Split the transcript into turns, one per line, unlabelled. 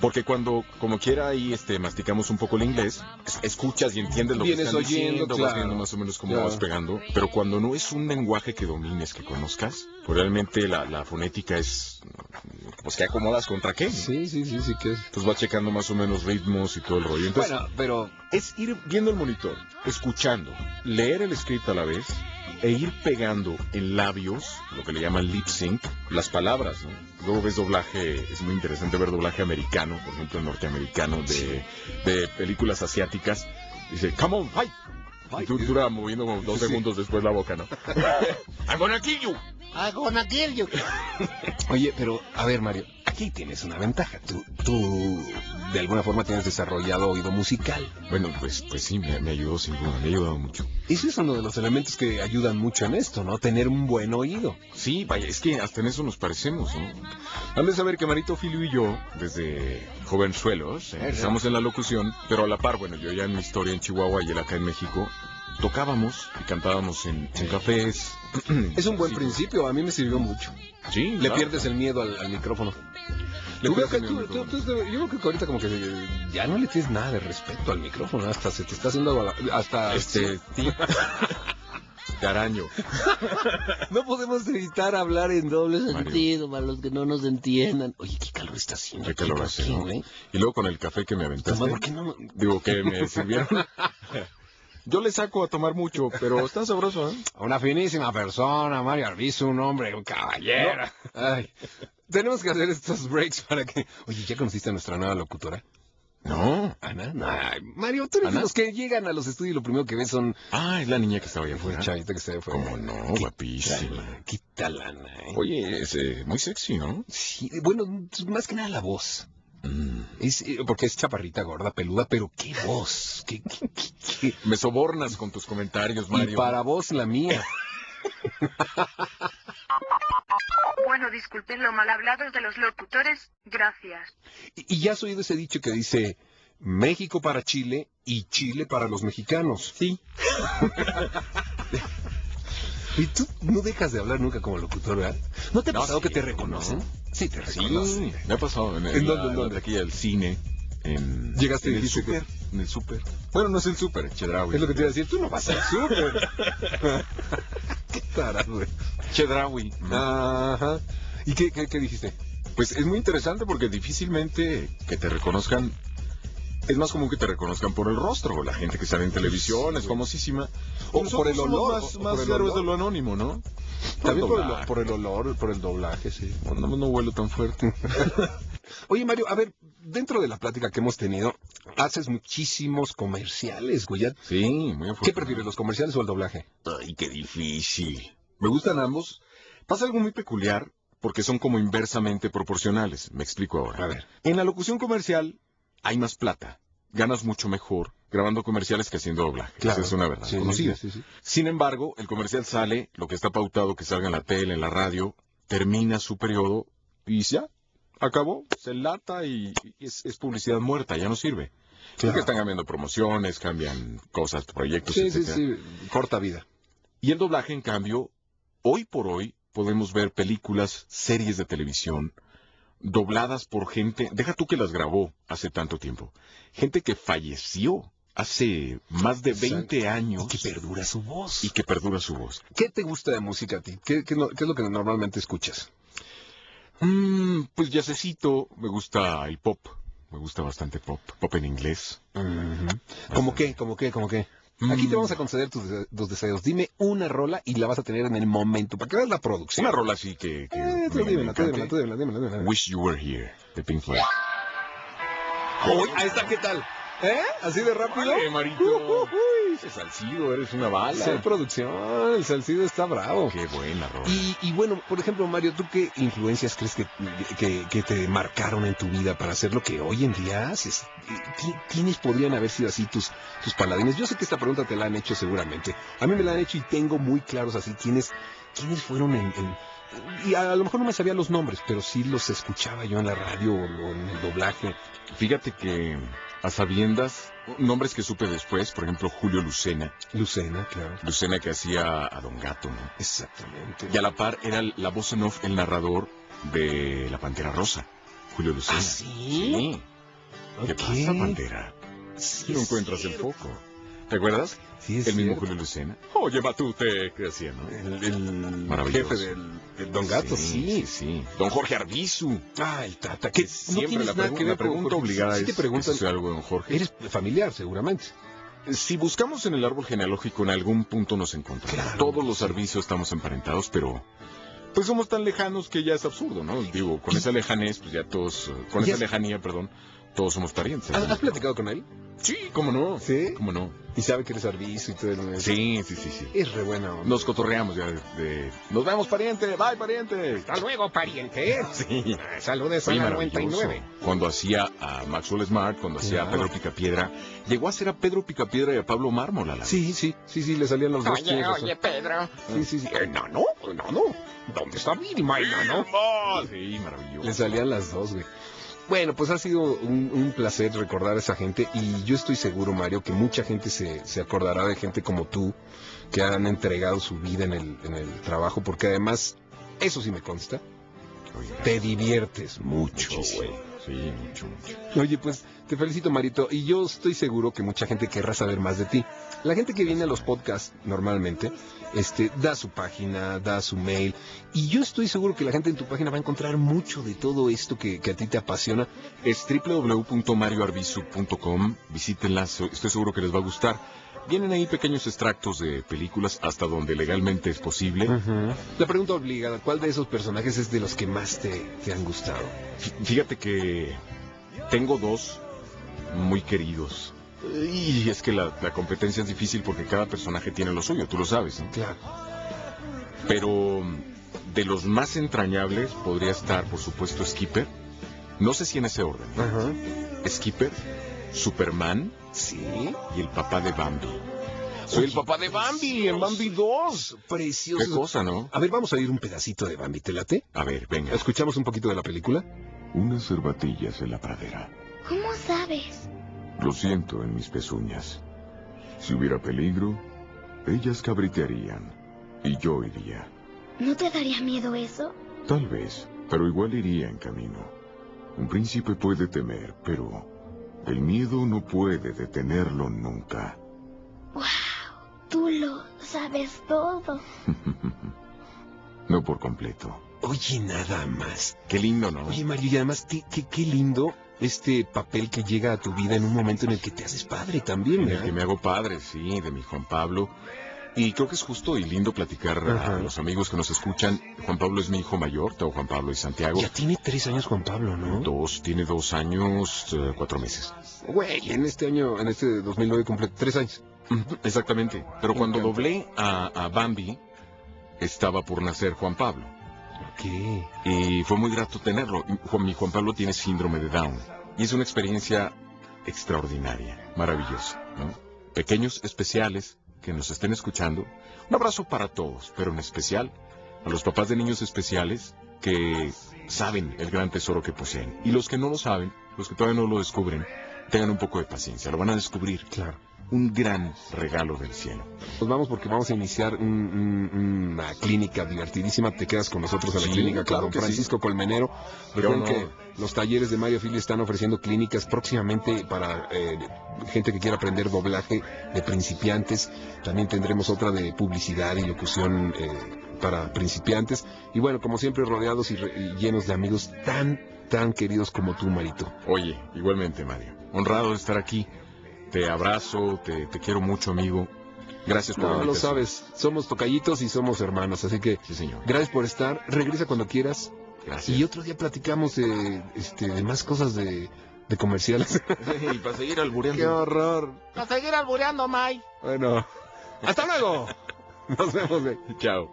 Porque cuando, como quiera, ahí este, masticamos un poco el inglés, es- escuchas y entiendes lo
Vienes
que están
oyendo,
diciendo, vas
claro.
viendo más o menos cómo
Claro.
vas pegando. Pero cuando no es un lenguaje que domines, que conozcas, pues realmente la, la fonética es, pues que acomodas contra qué.
Sí, sí, sí, sí que es.
Entonces vas checando más o menos ritmos y todo el rollo. Entonces,
Bueno, pero
es ir viendo el monitor, escuchando, leer el script a la vez e ir pegando en labios, lo que le llaman lip sync, las palabras, ¿no? Luego ves doblaje, es muy interesante ver doblaje americano, por ejemplo, norteamericano, de, de películas asiáticas. Dice, come on, fight. Y tú dura moviendo como dos
Sí.
segundos después la boca, ¿no? I'm gonna kill you.
Oye, pero a ver, Mario, aquí tienes una ventaja. Tú, tú de alguna forma tienes desarrollado oído musical.
Bueno, pues, pues sí, me, me ayudó sin duda, me ha ayudado mucho.
Ese es uno de los elementos que ayudan mucho en esto, ¿no? Tener un buen oído.
Sí, vaya, es que hasta en eso nos parecemos, ¿no? Han de saber que Marito Filio y yo, desde jovenzuelos, empezamos en la locución, pero a la par, bueno, yo ya en mi historia en Chihuahua y él acá en México, tocábamos y cantábamos en, en cafés.
Es un buen
Sí,
principio, a mí me sirvió mucho.
Sí,
Le
claro.
pierdes el miedo al, al micrófono. Que tú- tú- tú- yo creo que ahorita como que ya no le tienes nada de respeto al micrófono, hasta se te está haciendo hasta
Este, sí. Caraño.
no podemos evitar hablar en doble
Mario.
sentido para los que no nos entiendan. Oye, qué calor está haciendo.
Qué calor
¿por
hace,
güey?
Y luego con el café que me aventaste.
¿por qué no?
Digo, que me sirvieron. Yo le saco a tomar mucho, pero está sabroso, ¿eh?
Una finísima persona, Mario Arbizu, un hombre, un caballero. Ay, tenemos que hacer estos breaks para que... Oye, ¿ya conociste a nuestra nueva locutora?
No.
Ana. Ay, Mario, tú eres
¿Ana?
los que llegan a los estudios y lo primero que ven son...
Ah, es la niña que estaba allá afuera.
Chavita que se ve fuera.
¿Cómo no? Guapísima.
Qué talana, ¿eh?
Oye, es eh, muy sexy, ¿no?
Sí, bueno, más que nada la voz.
Mm.
Es, eh, porque es chaparrita, gorda, peluda, pero qué voz. Qué, qué- qué- qué-
Me sobornas con tus comentarios,
Y
Mario.
para vos la mía.
Bueno, disculpen lo mal hablados de los locutores. Gracias.
Y, y ya has oído ese dicho que dice México para Chile y Chile para los mexicanos.
Sí.
Y tú no dejas de hablar nunca como locutor, ¿verdad? ¿No te ha
No,
pasado
sí,
que te
¿cómo
reconocen?
no?
Sí, te
Sí,
reconocen.
me ha pasado en,
¿En
en
dónde,
la,
en
en
dónde?
la taquilla del cine. En,
Llegaste
en el súper. En el súper. Bueno, no es el súper, Chedraui.
Es lo que te iba a decir, tú no vas al súper. qué tarado, güey.
Chedraui.
Ajá. ¿Y qué, qué, qué dijiste?
Pues es muy interesante porque difícilmente que te reconozcan. Es más común que te reconozcan por el rostro. La gente que sale en televisión es famosísima.
O por el olor,
Más, más
por el olor.
de lo anónimo, ¿no?
También por el, por el olor, por el doblaje, sí.
No, no, no huelo tan fuerte.
Oye, Mario, a ver, dentro de la plática que hemos tenido, haces muchísimos comerciales, güey.
Sí, muy
¿Qué
afortunado.
prefieres, los comerciales o el doblaje?
Ay, qué difícil. Me gustan ambos. Pasa algo muy peculiar porque son como inversamente proporcionales. Me explico ahora.
A ver.
En la locución comercial hay más plata. Ganas mucho mejor grabando comerciales que haciendo doblaje. Esa es una verdad
Sí,
conocida.
sí, sí.
Sin embargo, el comercial sale, lo que está pautado que salga en la tele, en la radio, termina su periodo y ya, acabó, se lata y, y es, es publicidad muerta, ya no sirve.
Claro.
Porque están cambiando promociones, cambian cosas, proyectos,
Sí, sí, sí, corta vida.
Y el doblaje, en cambio, hoy por hoy podemos ver películas, series de televisión, dobladas por gente, deja tú que las grabó hace tanto tiempo, gente que falleció hace más de 20 años
Y que perdura su voz.
y que perdura su voz.
¿Qué te gusta de música a ti? ¿Qué, qué no- qué es lo que normalmente escuchas?
Mm, pues yacecito, me gusta el pop, me gusta bastante pop, pop en inglés.
¿Cómo qué? ¿Cómo qué? ¿Cómo qué? Aquí te
Mm.
vamos a conceder tus, tus deseos. Dime una rola y la vas a tener en el momento, para que veas la producción.
Una rola así que... que
Eh, tú
me- me
dímela, tú dímela, tú dímela, dímela, dímela.
Wish You Were Here, de Pink Floyd.
Ahí está, ¿qué tal? ¿Eh? ¿Así de rápido?
Vale, Marito.
Uh, uh.
Ese salcido, eres una bala.
Sí, producción, el Salcido está bravo.
Qué buena rola.
Y, y bueno, por ejemplo, Mario, ¿tú qué influencias crees que, que, que te marcaron en tu vida para hacer lo que hoy en día haces? ¿Qui- ¿Quiénes podrían haber sido así tus, tus paladines? Yo sé que esta pregunta te la han hecho seguramente. A mí me la han hecho y tengo muy claros así quiénes, quiénes fueron en... en- y a, lo mejor no me sabía los nombres, pero sí los escuchaba yo en la radio o, en el doblaje.
Fíjate que a sabiendas, nombres que supe después, por ejemplo, Julio Lucena.
Lucena, claro.
Lucena que hacía a Don Gato, ¿no?
Exactamente.
Y a la par era la voz en off, el narrador de La Pantera Rosa. Julio Lucena.
¿Ah, sí?
Sí. ¿Qué pasa, Pantera?
Sí,
No encuentras el foco. ¿Te acuerdas?
Sí, es
el mismo
cierto.
Julio Lucena. Oye, Matute, ¿qué hacía, no?
El, el jefe del, del Don Gato, sí.
sí, sí. Don Jorge Arbizu.
Ah, el Tata, que no
Siempre la, pregu-
que
la pregunta
Jorge.
obligada es,
te preguntan,
¿es algo de don Jorge?
eres familiar, seguramente.
Si buscamos en el árbol genealógico, en algún punto nos encontramos.
Claro,
Todos los
sí.
servicios estamos emparentados, pero pues somos tan lejanos que ya es absurdo, ¿no? Digo, con esa lejanez, pues ya todos, con
Ya
esa
es-
lejanía, perdón, todos somos parientes.
¿Has, has platicado con él?
Sí, cómo no.
Sí.
¿Cómo no?
Y sabe que eres servicio y todo el
Sí, sí, sí, sí.
Es re buena onda.
Nos cotorreamos ya de, de- Nos vemos, pariente. Bye, pariente.
Hasta luego, pariente.
Sí.
Saludes a
Oye,
la
maravilloso.
99.
Cuando hacía a Maxwell Smart, cuando hacía a. Pedro Picapiedra, llegó a ser a Pedro Picapiedra y a Pablo Mármol a la.
Sí, sí, sí, sí, le salían los dos. tienes razón.
Pedro.
Sí, sí, sí. Enano, enano. ¿Dónde está Vilma, enano?
Sí, maravilloso.
Le salían las dos, güey. Bueno, pues ha sido un, un placer recordar a esa gente y yo estoy seguro, Mario, que mucha gente se, se acordará de gente como tú que han entregado su vida en el, en el trabajo, porque además, eso sí me consta, te diviertes mucho, güey.
Sí, mucho, mucho.
Oye, pues te felicito, Marito, y yo estoy seguro que mucha gente querrá saber más de ti. La gente que viene a los podcasts normalmente, este, da su página, da su mail, y yo estoy seguro que la gente en tu página va a encontrar mucho de todo esto que, que a ti te apasiona.
Es www.marioarbizu.com. Visítenla, estoy seguro que les va a gustar. Vienen ahí pequeños extractos de películas hasta donde legalmente es posible.
La pregunta obligada, ¿cuál de esos personajes es de los que más te, te han gustado?
Fí- Fíjate que tengo dos muy queridos. Y es que la, la competencia es difícil porque cada personaje tiene lo suyo, tú lo sabes, ¿no?
Claro.
Pero de los más entrañables podría estar, por supuesto, Skipper. No sé si en ese orden. Skipper, Superman
Sí.
y el papá de Bambi. Soy el papá de Bambi en Bambi 2. Qué
Precioso.
cosa, ¿no?
A ver, vamos a oír un pedacito de Bambi, ¿te late?
A ver, venga.
¿Escuchamos un poquito de la película?
Unas cervatillas en la pradera.
¿Cómo sabes?
Lo siento en mis pezuñas. Si hubiera peligro, ellas cabritearían y yo iría.
¿No te daría miedo eso?
Tal vez, pero igual iría en camino. Un príncipe puede temer, pero el miedo no puede detenerlo nunca.
¡Wow! Tú lo sabes todo.
No por completo.
Oye, nada más.
Qué lindo, ¿no?
Oye, Mario, y además, qué, qué, qué lindo este papel que llega a tu vida en un momento en el que te haces padre también,
En el que me hago padre, sí, de mi Juan Pablo. Y creo que es justo y lindo platicar
Ajá.
a los amigos que nos escuchan. Juan Pablo es mi hijo mayor, tengo Juan Pablo y Santiago.
Ya tiene tres años Juan Pablo, ¿no?
Dos, tiene dos años, eh, cuatro meses.
Güey, en este año, en este 2009 cumple tres años.
Exactamente. Pero
Me
cuando
encanta.
doblé a, a Bambi, estaba por nacer Juan Pablo.
¿Qué?
Y fue muy grato tenerlo. Juan, mi Juan Pablo tiene síndrome de Down. Y es una experiencia extraordinaria, maravillosa. ¿no? Pequeños especiales que nos estén escuchando. Un abrazo para todos, pero en especial a los papás de niños especiales que saben el gran tesoro que poseen. Y los que no lo saben, los que todavía no lo descubren, tengan un poco de paciencia. Lo van a descubrir.
Claro.
Un gran regalo del cielo.
Pues vamos porque vamos a iniciar un- un- una clínica divertidísima. Te quedas con nosotros en la
Sí,
clínica
claro
con
que sí.
Francisco Colmenero. Recuerden que los talleres de Mario Fili están ofreciendo clínicas próximamente para eh, gente que quiera aprender doblaje de principiantes. También tendremos otra de publicidad y locución eh, para principiantes. Y bueno, como siempre, rodeados y, re- y llenos de amigos tan, tan queridos como tú, Marito.
Oye, igualmente, Mario. Honrado de estar aquí. Te abrazo, te, te quiero mucho, amigo. Gracias por
No, lo sabes, somos tocallitos y somos hermanos, así que
Sí, señor.
gracias por estar. Regresa cuando quieras.
Gracias.
Y otro día platicamos de, este, de más cosas de, de comerciales.
y para seguir albureando.
¡Qué horror!
A seguir albureando, May.
Bueno, hasta luego. Nos vemos. güey.
Chao.